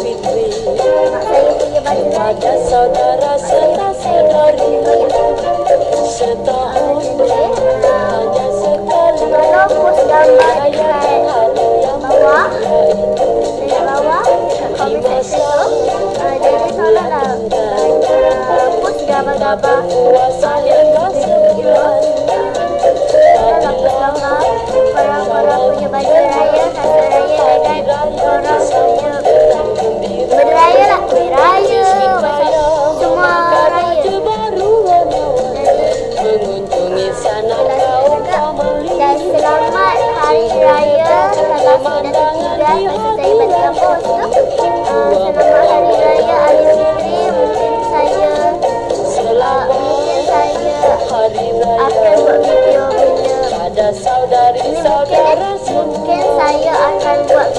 fitri Pada saudara serta saudari Setahun hanya sekali Raya yang halu yang mulia itu Di masa bulan tinggal Tanpa Kuasa yang tak sebulan Tak tahu Para-para punya baju raya Eh, mungkin saya eh, mungkin saya akan buat video video ini mungkin mungkin saya akan buat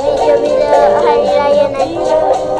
Video-video hari raya nanti.